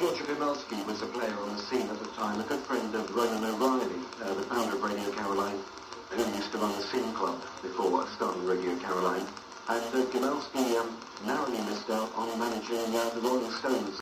George Gomelsky was a player on the scene at the time, a good friend of Ronan O'Rahilly, uh, the founder of Radio Caroline, who used to run the Scene Club before starting Radio Caroline. And uh, Gomelsky um, narrowly missed out on managing uh, the Rolling Stones